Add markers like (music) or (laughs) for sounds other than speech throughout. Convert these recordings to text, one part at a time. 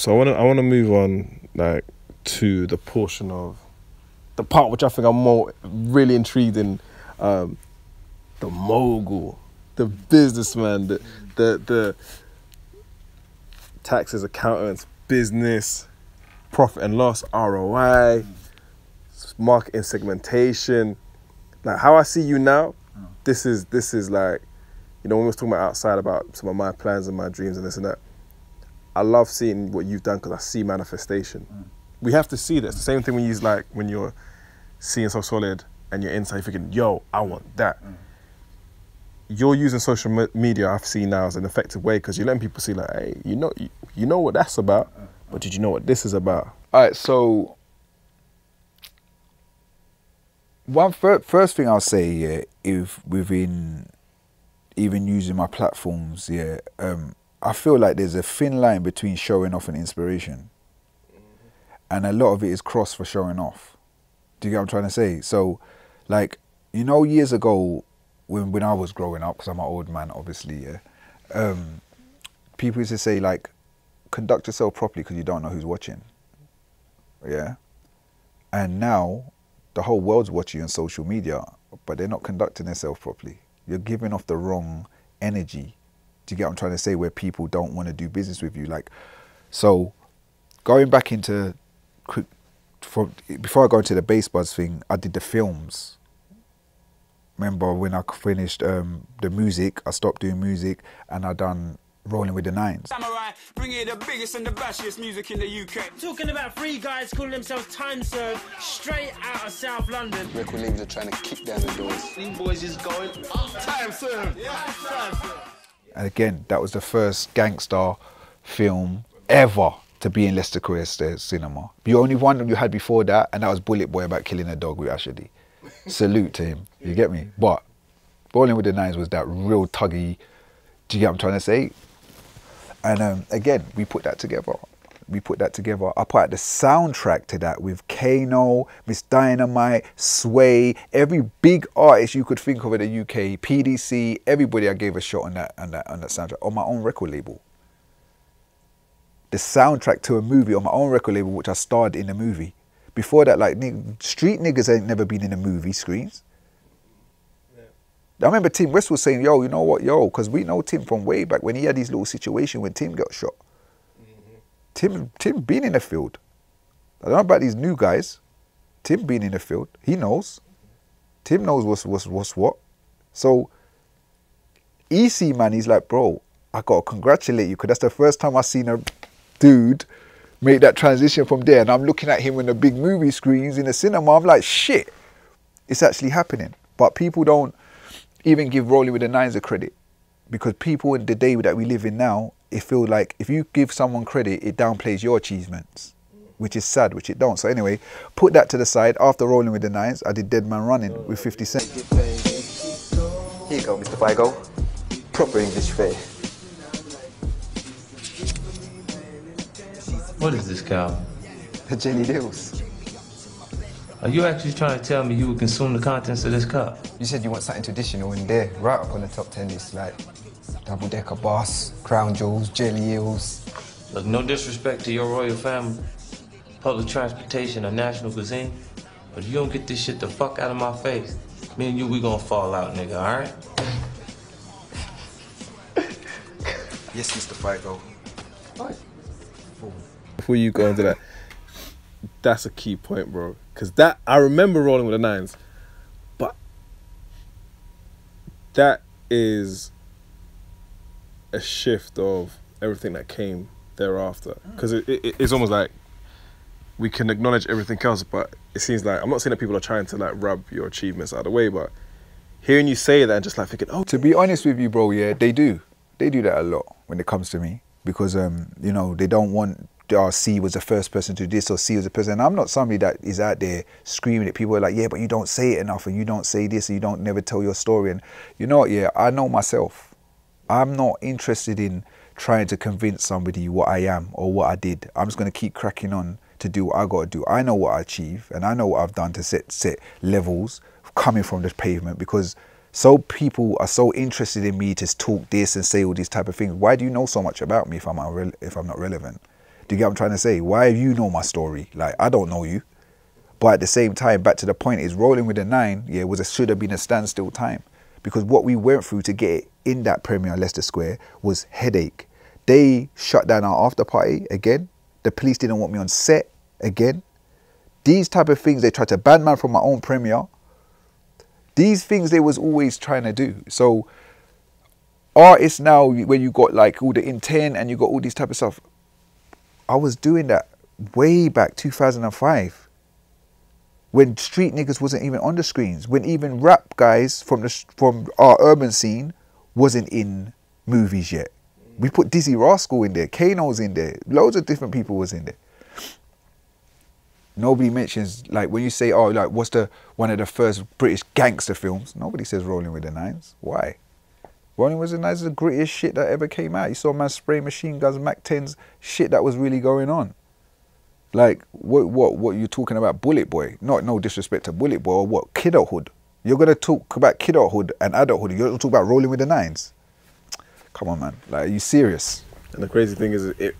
So I want to I want to move on like to the portion of the part which I think I'm more really intrigued in, um, the mogul, the businessman, the the the taxes, accountants, business, profit and loss, ROI, marketing segmentation. Like how I see you now, this is this is like, you know, when we was talking about outside about some of my plans and my dreams and this and that. I love seeing what you've done because I see manifestation. Mm. We have to see this. The same thing when you like when you're seeing so solid and you're inside thinking, yo, I want that. Mm. You're using social media. I've seen now as an effective way because you're letting people see like, hey, you know, you, you know what that's about, mm. but did you know what this is about? All right, so one fir- first thing I'll say, yeah, if within even using my platforms, yeah, um, I feel like there's a thin line between showing off and inspiration, and a lot of it is cross for showing off. Do you get what I'm trying to say? So, like, you know, years ago, when when I was growing up, because I'm an old man, obviously, yeah, um, people used to say like, conduct yourself properly because you don't know who's watching. Yeah. And now the whole world's watching you on social media, but they're not conducting themselves properly. You're giving off the wrong energy. Do you get what I'm trying to say? Where people don't want to do business with you. Like, so going back into quick, from, before I go into the bass buzz thing, I did the films. Remember when I finished um, the music, I stopped doing music and I done Rolling with the Nines. Samurai, bringing the biggest and the bashiest music in the UK. Talking about three guys calling themselves Time Serve straight out of South London. Record labels are trying to kick down the doors. These boys is going time served. Time served. And again, that was the first gangster film ever to be in Leicester Square Cinema. The only one you had before that, and that was Bullet Boy about killing a dog with Asher D. (laughs) Salute to him. You get me? But Rolling with the Nines was that real tuggy. Do you get what I'm trying to say? And um, again, we put that together. We put that together. I put out the soundtrack to that with Kano, Miss Dynamite, Sway, every big artist you could think of in the UK, PDC, everybody I gave a shot on that on that on that soundtrack on my own record label. The soundtrack to a movie on my own record label, which I starred in the movie. Before that, like street niggas ain't never been in the movie screens. I remember Tim West was saying, yo, you know what, yo, because we know Tim from way back when he had these little situation when Tim got shot. Tim, Tim been in the field. I don't know about these new guys. Tim been in the field. He knows. Tim knows what's what's what's what. So EC man, he's like, bro, I gotta congratulate you because that's the first time I've seen a dude make that transition from there. And I'm looking at him in the big movie screens in the cinema. I'm like, shit, it's actually happening. But people don't even give Rolling with the Nines a credit because people in the day that we live in now, it feel like if you give someone credit, it downplays your achievements, which is sad, which it don't. So anyway, put that to the side. After Rolling with the Nines, I did Dead Man Running with 50 Cent. Here you go, Mr. Thigo. Proper English fare. What is this cow? The jellied eels. Are you actually trying to tell me you would consume the contents of this cup? You said you want something traditional in there, right up on the top ten list, like double decker boss, crown jewels, jelly eels. Look, no disrespect to your royal family, public transportation, or national cuisine, but if you don't get this shit the fuck out of my face, me and you, we gonna fall out, nigga, (laughs) alright? Yes, Mr. Thigo. Before you go into that, that's a key point, bro. Because that I remember rolling with the nines, but that is a shift of everything that came thereafter. Because it, it, it's almost like we can acknowledge everything else, but it seems like I'm not saying that people are trying to like rub your achievements out of the way, but hearing you say that and just like thinking, oh, To be honest with you, bro, yeah, they do. They do that a lot when it comes to me because, um, you know, they don't want oh, C was the first person to do this or C was the person. And I'm not somebody that is out there screaming at people are like, yeah, but you don't say it enough and you don't say this and you don't never tell your story. And you know what, yeah, I know myself. I'm not interested in trying to convince somebody what I am or what I did. I'm just going to keep cracking on to do what I got to do. I know what I achieve and I know what I've done to set set levels coming from the pavement because so people are so interested in me to talk this and say all these type of things. Why do you know so much about me if I'm not if I'm not relevant? Do you get what I'm trying to say? Why have you know my story? Like I don't know you. But at the same time, back to the point is rolling with the nine, yeah, was a should have been a standstill time. Because what we went through to get it in that premiere on Leicester Square was headache. They shut down our after party again. The police didn't want me on set again. These type of things they tried to ban man from my own premiere. These things they was always trying to do. So artists now when you got like all the intent and you got all these type of stuff, I was doing that way back 2005 when street niggas wasn't even on the screens, when even rap guys from the from our urban scene wasn't in movies yet. We put Dizzee Rascal in there, Kano's in there, loads of different people was in there. Nobody mentions like when you say, oh, like what's the one of the first British gangster films? Nobody says Rolling with the Nines. Why? Rolling with the Nines is the grittiest shit that ever came out. You saw man spray machine guns, Mac 10s, shit that was really going on. Like what what what you talking about Bullet Boy? Not no disrespect to Bullet Boy or what kidulthood. You're gonna talk about kidulthood and adulthood. You're gonna talk about rolling with the nines. Come on, man. Like, are you serious? And the crazy thing is, it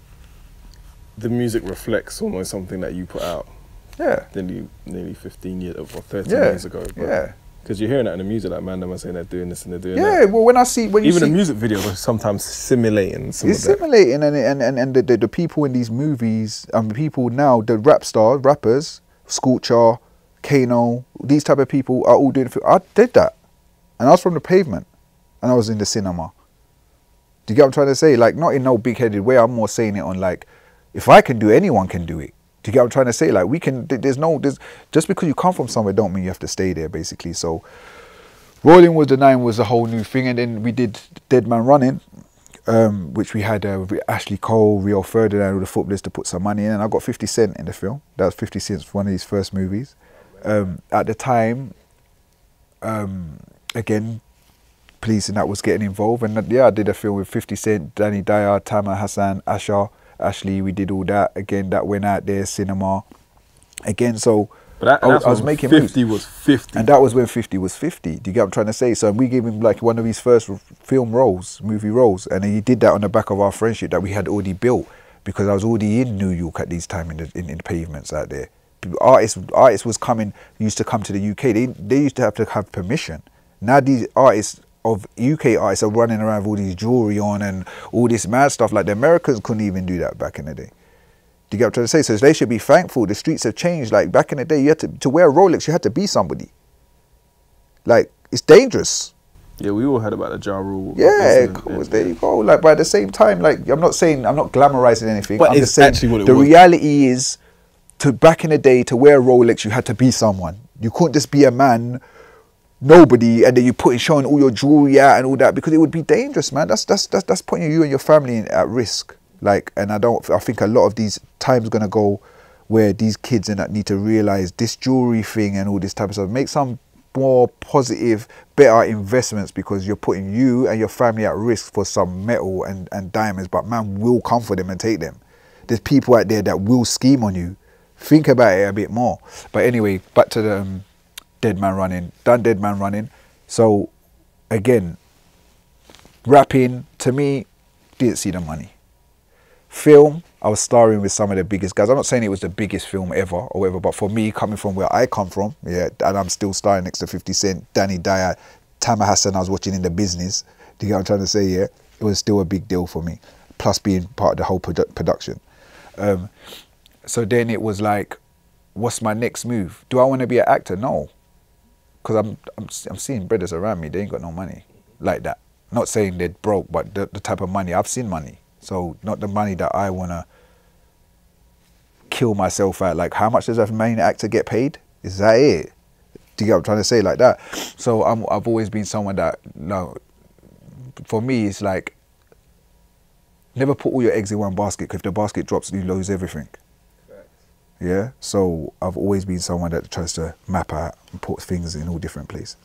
the music reflects almost something that you put out Yeah. nearly nearly 15 years or 13 Yeah. years ago. Yeah. Because you're hearing that in the music, like man, them are saying they're doing this and they're doing that. Yeah. that. Well, when I see when you Even see, the music videos are sometimes simulating some it's of that. simulating and and and, and the, the, the people in these movies and the people now the rap stars rappers Skepta Kano these type of people are all doing I did that and I was from the pavement and I was in the cinema do you get what I'm trying to say like not in no big-headed way I'm more saying it on like if I can do it, anyone can do it do you get what I'm trying to say like we can there's no there's just because you come from somewhere don't mean you have to stay there basically so Rolling with the Nine was a whole new thing, and then we did Dead Man Running, um, which we had uh, Ashley Cole, Rio Ferdinand, all the footballers to put some money in, and I got 50 Cent in the film. That was 50 Cent's one of his first movies. Um, at the time, um, again, police and that was getting involved, and uh, yeah, I did a film with 50 Cent, Danny Dyer, Tamer Hassan, Asha, Ashley. We did all that. Again, that went out there, cinema. Again, so But that, I, was- I was making moves. 50 was 50. And that was when 50 was 50. Do you get what I'm trying to say? So we gave him like one of his first film roles, movie roles. And he did that on the back of our friendship that we had already built because I was already in New York at these time in the, in, in the pavements out there. Artists, artists was coming, used to come to the UK. They, they used to have to have permission. Now these artists of UK artists are running around with all these jewelry on and all this mad stuff. Like the Americans couldn't even do that back in the day. Do you get what I'm trying to say? So they should be thankful. The streets have changed. Like back in the day, you had to to wear a Rolex, you had to be somebody. Like it's dangerous. yeah, we all heard about the Ja Rule. Yeah, cool. yeah. There you go. Like, but at the same time, like I'm not saying I'm not glamorizing anything. But I'm it's just saying actually what it the was. reality is, to back in the day, to wear Rolex, you had to be someone. You couldn't just be a man, nobody, and then you put showing all your jewelry out and all that because it would be dangerous, man. That's that's that's, that's putting you and your family at risk. Like, and I don't. I think a lot of these times gonna go where these kids and that need to realize this jewelry thing and all this type of stuff. Make some more positive, better investments because you're putting you and your family at risk for some metal and, and diamonds, but man will come for them and take them. There's people out there that will scheme on you. Think about it a bit more. But anyway, back to the um, Dead Man Running. Done Dead Man Running. So, again, rapping, to me, didn't see the money. Film, I was starring with some of the biggest guys. I'm not saying it was the biggest film ever or whatever, but for me, coming from where I come from, yeah, and I'm still starring next to 50 Cent, Danny Dyer, Tamer Hassan, I was watching in the business. Do you get what I'm trying to say? Yeah, it was still a big deal for me. Plus being part of the whole produ- production. Um, so then it was like, what's my next move? Do I want to be an actor? No, because I'm, I'm I'm seeing brothers around me. They ain't got no money like that. Not saying they're broke, but the, the type of money I've seen money. So not the money that I wanna kill myself at. Like how much does a main actor get paid? Is that it? Do you get what I'm trying to say like that? So I'm, I've always been someone that no. For me, it's like never put all your eggs in one basket because if the basket drops, you lose everything. Yeah. So I've always been someone that tries to map out and put things in all different places.